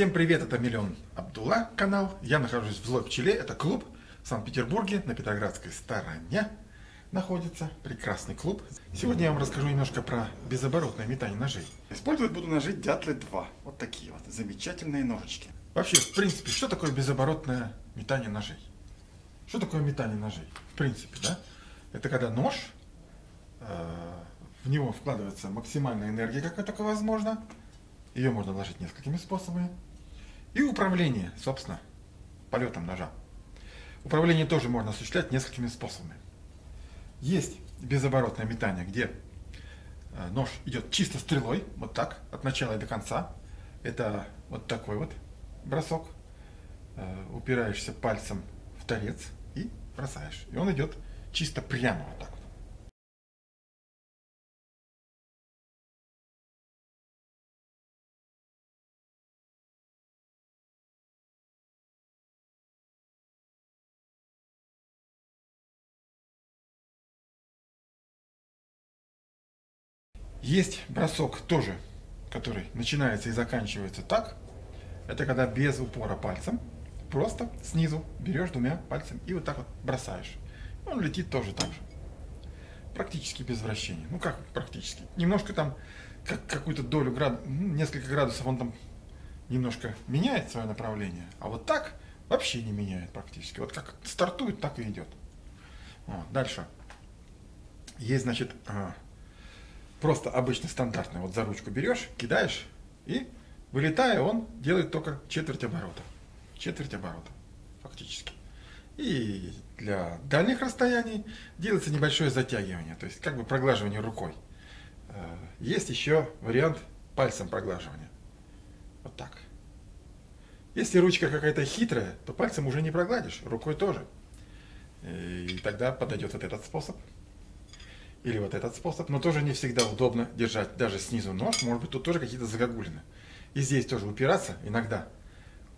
Всем привет, это Миллион Абдулла канал. Я нахожусь в Злой Пчеле, это клуб в Санкт-Петербурге на Петроградской стороне находится прекрасный клуб. Сегодня я вам расскажу немножко про безоборотное метание ножей. Использовать буду ножи Дятлы 2. Вот такие вот замечательные ножички. Вообще, в принципе, что такое безоборотное метание ножей? Что такое метание ножей? В принципе, да? Это когда нож, э, в него вкладывается максимальная энергия, как это только возможно. Ее можно вложить несколькими способами. И управление, собственно, полетом ножа. Управление тоже можно осуществлять несколькими способами. Есть безоборотное метание, где э, нож идет чисто стрелой, вот так, от начала и до конца. Это вот такой вот бросок. Э, упираешься пальцем в торец и бросаешь. И он идет чисто прямо вот так Есть бросок тоже, который начинается и заканчивается так. Это когда без упора пальцем, просто снизу берешь двумя пальцами и вот так вот бросаешь. Он летит тоже так же. Практически без вращения. Ну как практически? Немножко там, как какую-то долю градусов, ну, несколько градусов он там немножко меняет свое направление. А вот так вообще не меняет практически. Вот как стартует, так и идет. Вот, дальше. Есть, значит, а, просто обычно стандартный. Вот за ручку берешь, кидаешь, и вылетая, он делает только четверть оборота. Четверть оборота, фактически. И для дальних расстояний делается небольшое затягивание, то есть как бы проглаживание рукой. Э, есть еще вариант пальцем проглаживания. Вот так. Если ручка какая-то хитрая, то пальцем уже не прогладишь, рукой тоже. И тогда подойдет вот этот способ или вот этот способ, но тоже не всегда удобно держать даже снизу нож, может быть тут тоже какие-то загогулины. И здесь тоже упираться иногда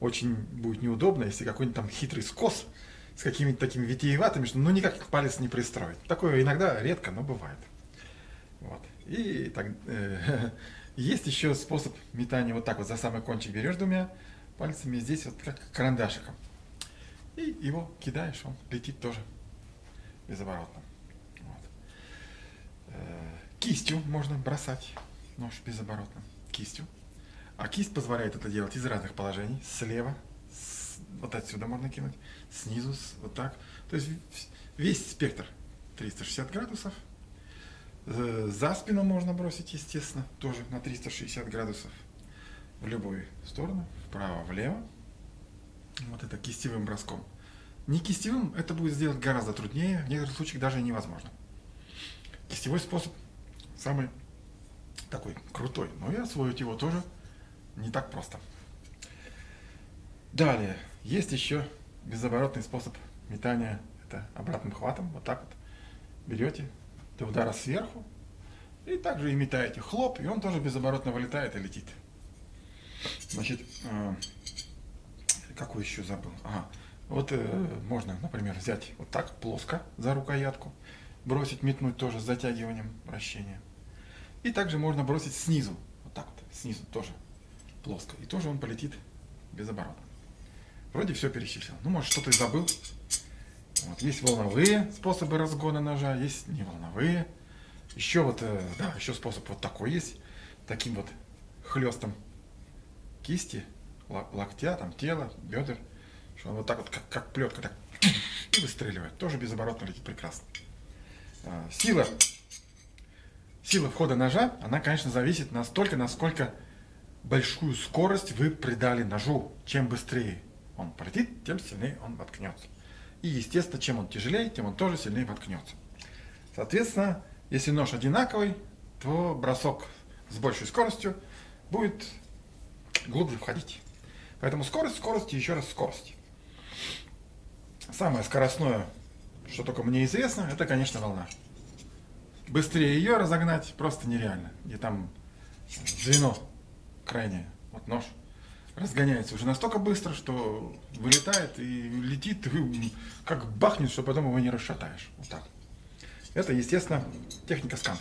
очень будет неудобно, если какой-нибудь там хитрый скос с какими-то такими витиеватыми, что ну никак палец не пристроить. Такое иногда редко, но бывает. Вот. И так, э, есть еще способ метания вот так вот за самый кончик берешь двумя пальцами, здесь вот как карандашиком. И его кидаешь, он летит тоже безоборотно. Кистью можно бросать нож безоборотно. Кистью. А кисть позволяет это делать из разных положений. Слева, с, вот отсюда можно кинуть, снизу, с, вот так. То есть весь спектр 360 градусов. Э, за спину можно бросить, естественно, тоже на 360 градусов. В любую сторону, вправо, влево. Вот это кистевым броском. Не кистевым, это будет сделать гораздо труднее, в некоторых случаях даже невозможно. Кистевой способ самый такой крутой, но и освоить его тоже не так просто. Далее, есть еще безоборотный способ метания, это обратным хватом, вот так вот берете до удара сверху, и также и метаете. Хлоп, и он тоже безоборотно вылетает и летит. Значит, э, какой еще забыл? Ага, вот э, можно, например, взять вот так плоско за рукоятку, бросить, метнуть тоже с затягиванием вращения. И также можно бросить снизу, вот так вот, снизу тоже плоско. И тоже он полетит без оборота. Вроде все перечислил. Ну, может, что-то и забыл. Вот, есть волновые способы разгона ножа, есть неволновые. Еще вот, э, да, еще способ вот такой есть. Таким вот хлестом кисти, локтя, там, тела, бедер. Что он вот так вот, как, как плетка, так и выстреливает. Тоже безоборотно летит прекрасно. А, сила сила входа ножа, она, конечно, зависит настолько, насколько большую скорость вы придали ножу. Чем быстрее он полетит, тем сильнее он воткнется. И, естественно, чем он тяжелее, тем он тоже сильнее воткнется. Соответственно, если нож одинаковый, то бросок с большей скоростью будет глубже входить. Поэтому скорость, скорость и еще раз скорость. Самое скоростное, что только мне известно, это, конечно, волна быстрее ее разогнать просто нереально. И там звено крайнее, вот нож, разгоняется уже настолько быстро, что вылетает и летит, и как бахнет, что потом его не расшатаешь. Вот так. Это, естественно, техника сканф.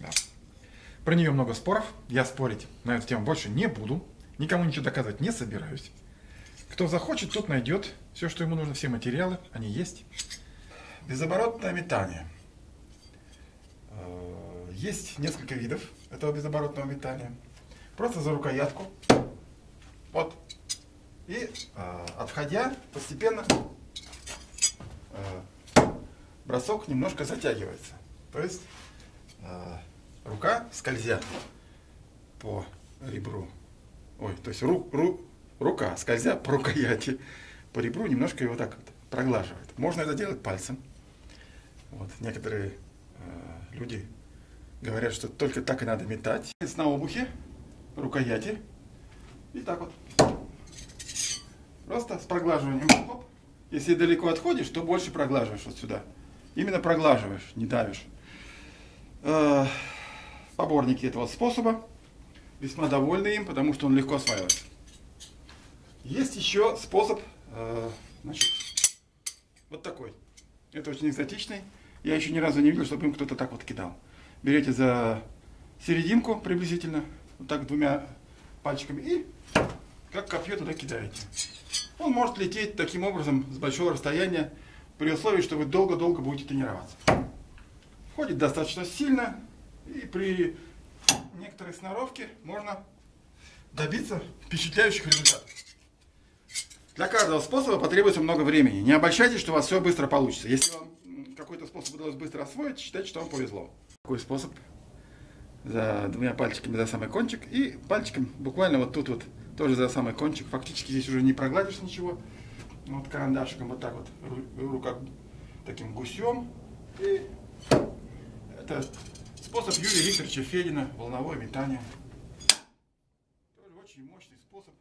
Да. Про нее много споров, я спорить на эту тему больше не буду. Никому ничего доказывать не собираюсь. Кто захочет, тот найдет. Все, что ему нужно, все материалы, они есть. Безоборотное метание. Э, есть несколько видов этого безоборотного метания. Просто за рукоятку. Вот. И э, отходя, постепенно э, бросок немножко затягивается. То есть рука, скользя по ребру, ой, то есть ру, ру, рука, скользя по рукояти, по ребру, немножко его так вот проглаживает. Можно это делать пальцем. Вот, некоторые э, люди говорят, что только так и надо метать. На обухе, рукояти. И так вот. Просто с проглаживанием. Хоп. Если далеко отходишь, то больше проглаживаешь вот сюда. Именно проглаживаешь, не давишь. Э, поборники этого способа весьма довольны им, потому что он легко осваивается. Есть еще способ, э, значит, вот такой. Это очень экзотичный. Я еще ни разу не видел, чтобы им кто-то так вот кидал. Берете за серединку приблизительно, вот так двумя пальчиками и как копье туда кидаете. Он может лететь таким образом с большого расстояния, при условии, что вы долго-долго будете тренироваться. Ходит достаточно сильно, и при некоторой сноровке можно добиться впечатляющих результатов. Для каждого способа потребуется много времени. Не обольщайтесь, что у вас все быстро получится. Если вам какой-то способ удалось быстро освоить, считайте, что вам повезло. Такой способ за двумя пальчиками за самый кончик и пальчиком буквально вот тут вот тоже за самый кончик. Фактически здесь уже не прогладишь ничего. Вот карандашиком вот так вот, рука таким гусем. И это способ Юрия Викторовича Федина, волновое метание. Тоже очень мощный способ.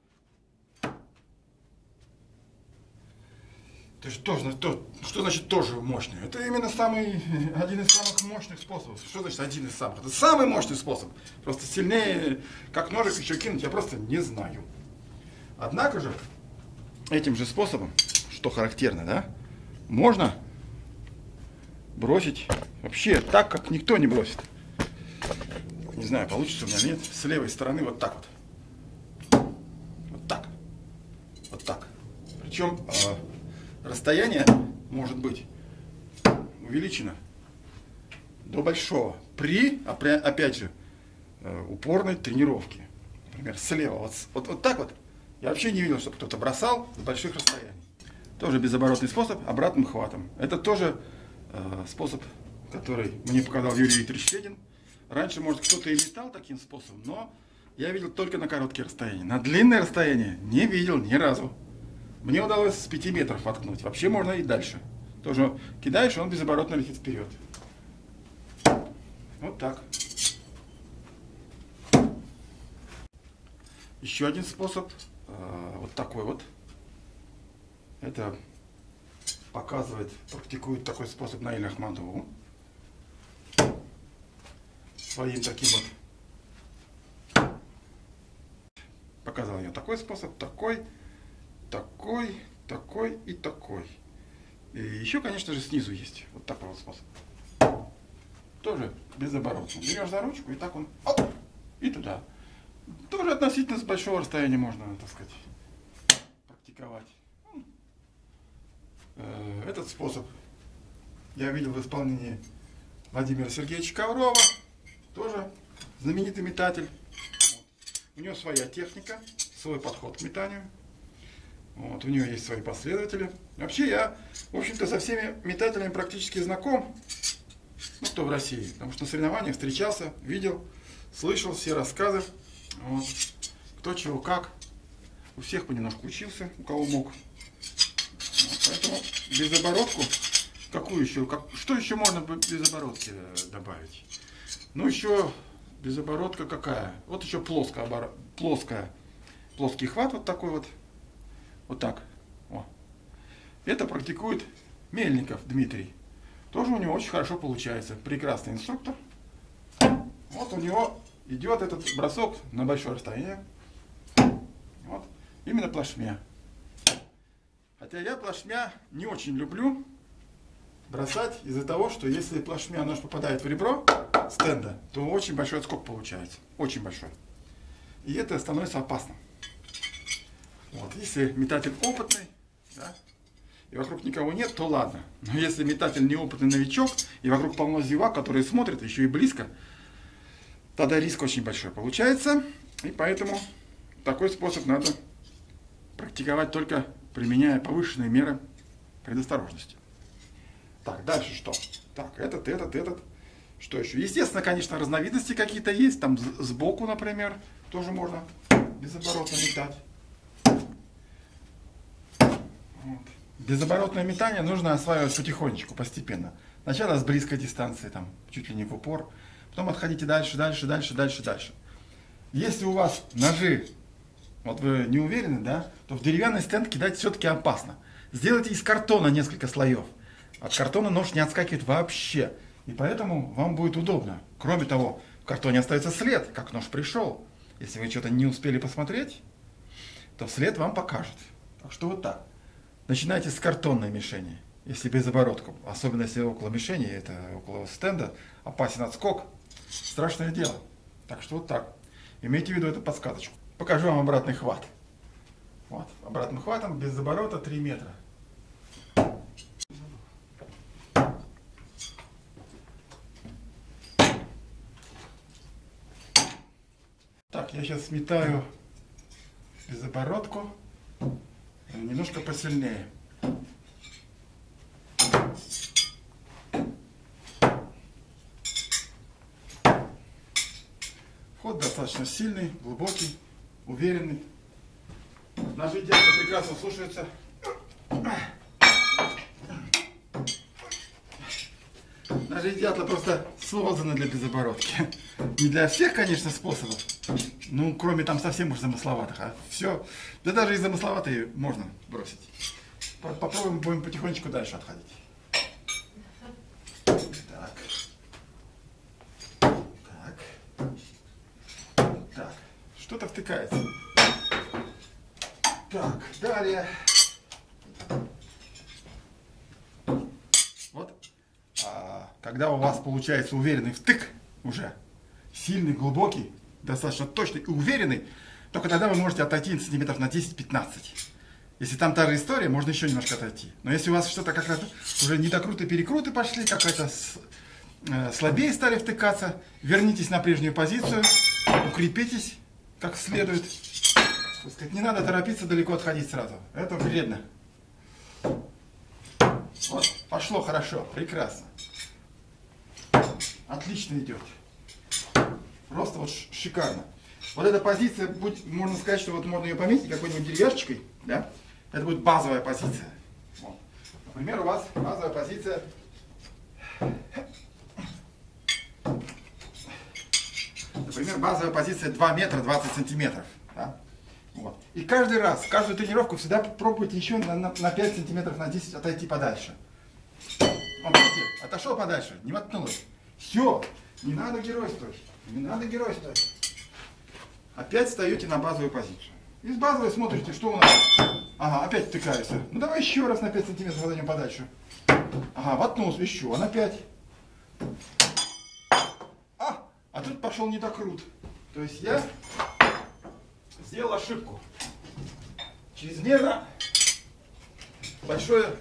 То есть тоже, то, что значит тоже мощный? Это именно самый, один из самых мощных способов. Что значит один из самых? Это самый мощный способ. Просто сильнее, как ножик еще кинуть, я просто не знаю. Однако же, этим же способом, что характерно, да, можно бросить вообще так, как никто не бросит. Не знаю, получится у меня нет. С левой стороны вот так вот. Вот так. Вот так. Причем э, расстояние может быть увеличено до большого при, опять же, э, упорной тренировке. Например, слева. Вот, вот, вот так вот. Я вообще не видел, чтобы кто-то бросал с больших расстояний. Тоже безоборотный способ, обратным хватом. Это тоже э, способ, который мне показал Юрий Викторович Федин. Раньше, может, кто-то и метал таким способом, но я видел только на короткие расстояния. На длинное расстояние не видел ни разу. Мне удалось с 5 метров воткнуть. Вообще можно и дальше. Тоже кидаешь, он безоборотно летит вперед. Вот так. Еще один способ. Э, вот такой вот. Это показывает, практикует такой способ Наиль Ахмадову своим таким вот. Показал я такой способ, такой, такой, такой и такой. И еще, конечно же, снизу есть вот такой вот способ. Тоже безоборотно. Берешь за ручку и так он, оп, и туда. Тоже относительно с большого расстояния можно, так сказать, практиковать. Э, этот способ я видел в исполнении Владимира Сергеевича Коврова тоже знаменитый метатель. У него своя техника, свой подход к метанию. Вот, у него есть свои последователи. Вообще я, в общем-то, со всеми метателями практически знаком, ну, кто в России, потому что на соревнованиях встречался, видел, слышал все рассказы, вот, кто чего как. У всех понемножку учился, у кого мог. Вот, поэтому безоборотку, какую еще, как, что еще можно без оборотки э, добавить? Ну, еще безоборотка какая? Вот еще плоская, плоская, плоский хват вот такой вот. Вот так. О. Это практикует Мельников Дмитрий. Тоже у него очень хорошо получается. Прекрасный инструктор. Вот у него идет этот бросок на большое расстояние. Вот. Именно плашмя. Хотя я плашмя не очень люблю бросать из-за того, что если плашмя нож попадает в ребро, стенда, то очень большой отскок получается. Очень большой. И это становится опасным. Вот, если метатель опытный, да, и вокруг никого нет, то ладно. Но если метатель неопытный новичок, и вокруг полно зевак, которые смотрят еще и близко, тогда риск очень большой получается. И поэтому такой способ надо практиковать только применяя повышенные меры предосторожности. Так, дальше что? Так, этот, этот, этот. Что еще? Естественно, конечно, разновидности какие-то есть. Там сбоку, например, тоже можно безоборотно метать. Безоборотное метание нужно осваивать потихонечку, постепенно. Сначала с близкой дистанции, там, чуть ли не в упор. Потом отходите дальше, дальше, дальше, дальше, дальше. Если у вас ножи, вот вы не уверены, да, то в деревянный стенд кидать все-таки опасно. Сделайте из картона несколько слоев. От картона нож не отскакивает вообще. И поэтому вам будет удобно. Кроме того, в картоне остается след, как нож пришел. Если вы что-то не успели посмотреть, то след вам покажет. Так что вот так. Начинайте с картонной мишени, если без оборотка. Особенно если около мишени, это около стенда, опасен отскок. Страшное дело. Так что вот так. Имейте в виду эту подсказочку. Покажу вам обратный хват. Вот, обратным хватом без оборота 3 метра. Так, я сейчас сметаю безоборотку немножко посильнее. Вход достаточно сильный, глубокий, уверенный. Наши дядя прекрасно слушаются. Даже дятла просто созданы для безоборотки. Не для всех, конечно, способов. Ну, кроме там совсем уж замысловатых. А все, да даже и замысловатые можно бросить. Попробуем, будем потихонечку дальше отходить. Так. Так. Так. Что-то втыкается. Так, далее. Вот. А, когда у вас получается уверенный втык уже, сильный, глубокий, достаточно точный и уверенный, только тогда вы можете отойти сантиметров на 10-15. Если там та же история, можно еще немножко отойти. Но если у вас что-то как-то уже не докруты, перекруты пошли, какая-то э, слабее стали втыкаться, вернитесь на прежнюю позицию, укрепитесь как следует не надо торопиться далеко отходить сразу. Это вредно. Вот, пошло хорошо, прекрасно. Отлично идет. Просто вот шикарно. Вот эта позиция, будет, можно сказать, что вот можно ее пометить какой-нибудь деревяшечкой, да? Это будет базовая позиция. Вот. Например, у вас базовая позиция Например, базовая позиция 2 метра 20 сантиметров. Да? Вот. И каждый раз, каждую тренировку всегда пробуйте еще на, на, на 5 сантиметров, на 10 отойти подальше. Вот, отошел подальше, не воткнулось. Все, не надо геройствовать, не надо геройствовать. Опять встаете на базовую позицию. Из базовой смотрите, что у нас. Ага, опять втыкается. Ну давай еще раз на 5 сантиметров отойдем подальше. Ага, воткнулся, еще, на 5. А, а тут пошел недокрут. То есть я сделал ошибку. Чрезмерно большое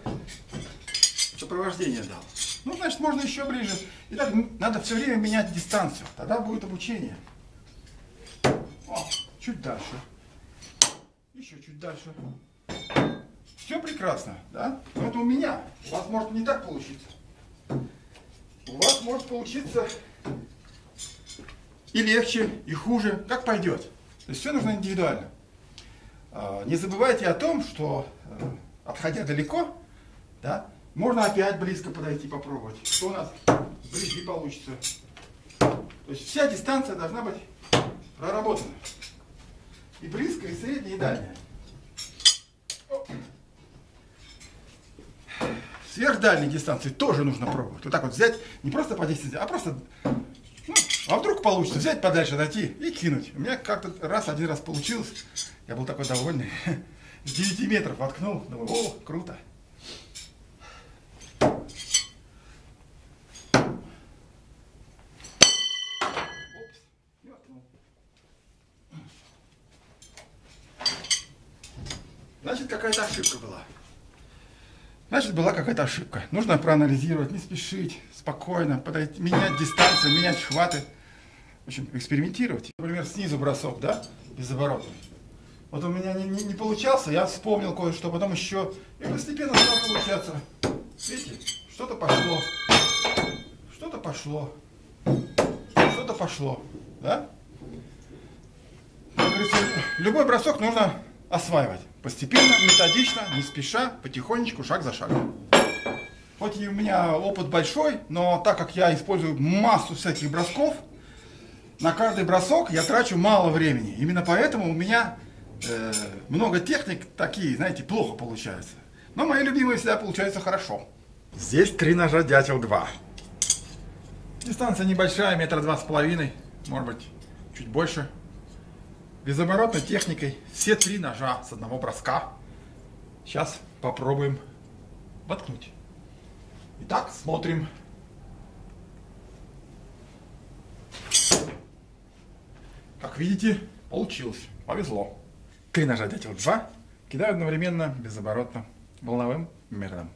сопровождение дал. Ну, значит, можно еще ближе. Итак, надо все время менять дистанцию. Тогда будет обучение. О, чуть дальше. Еще чуть дальше. Все прекрасно, да? Но это у меня. У вас может не так получиться. У вас может получиться и легче, и хуже. Как пойдет. То есть все нужно индивидуально. А, не забывайте о том, что э, отходя далеко, да, можно опять близко подойти попробовать. Что у нас вблизи получится. То есть вся дистанция должна быть проработана. И близкая, и средняя, и дальняя. Сверхдальние дистанции тоже нужно пробовать. Вот так вот взять, не просто по 10 а просто а вдруг получится взять подальше, дойти и кинуть. У меня как-то раз, один раз получилось. Я был такой довольный. С 9 метров воткнул. Думаю, о, круто. Значит, какая-то ошибка была. Значит, была какая-то ошибка. Нужно проанализировать, не спешить, спокойно, подойти, менять дистанцию, менять хваты. В общем, экспериментировать. Например, снизу бросок, да, без оборота. Вот у меня не, не, не получался, я вспомнил кое-что, потом еще, и постепенно стало получаться. Видите, что-то пошло, что-то пошло, что-то пошло, да? Любой бросок нужно осваивать. Постепенно, методично, не спеша, потихонечку, шаг за шагом. Хоть и у меня опыт большой, но так как я использую массу всяких бросков, на каждый бросок я трачу мало времени. Именно поэтому у меня э, много техник такие, знаете, плохо получаются. Но мои любимые всегда получаются хорошо. Здесь три ножа Дятел 2. Дистанция небольшая, метра два с половиной, может быть, чуть больше. Безоборотной техникой все три ножа с одного броска. Сейчас попробуем воткнуть. Итак, смотрим. Как видите, получилось. Повезло. Три ножа дятел 2 кидаю одновременно безоборотно волновым методом.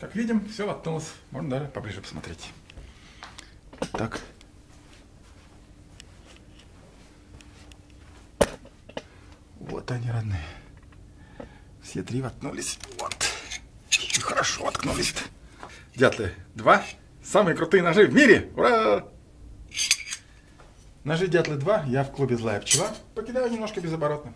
Как видим, все воткнулось. Можно даже поближе посмотреть. Так. Вот они, родные. Все три воткнулись. Вот. И хорошо воткнулись. Дятлы, два. Самые крутые ножи в мире. Ура! Ножи Дятлы 2 я в клубе Злая Пчела покидаю немножко безоборотно.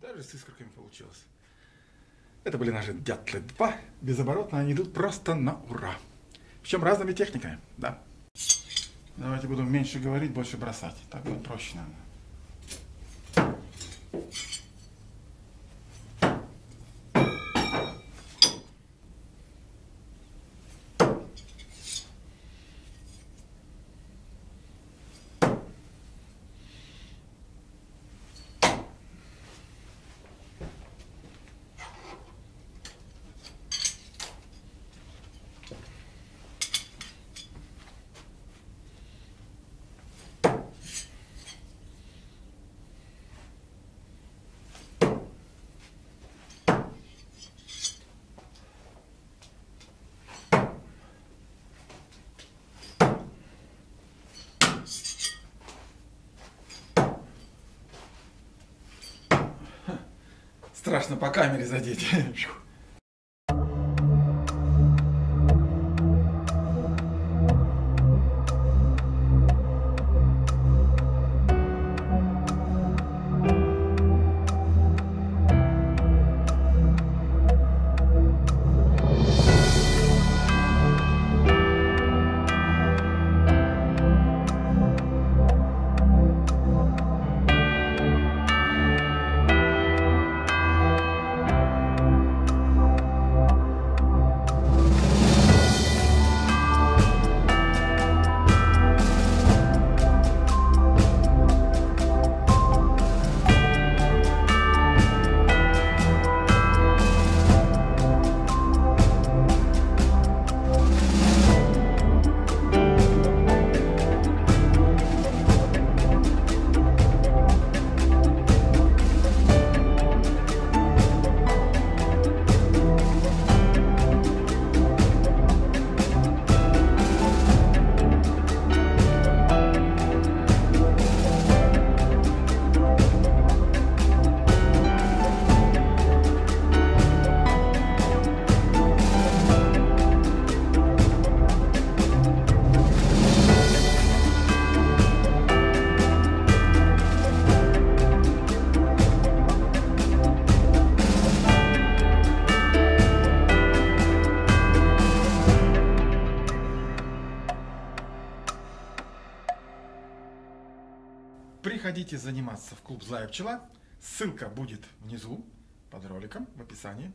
Даже с искорками получилось. Это были ножи Дятлы 2. Безоборотно они идут просто на ура. Причем разными техниками, да. Давайте буду меньше говорить, больше бросать. Так будет проще, наверное. Страшно по камере задеть. клуб «Злая пчела». Ссылка будет внизу под роликом в описании.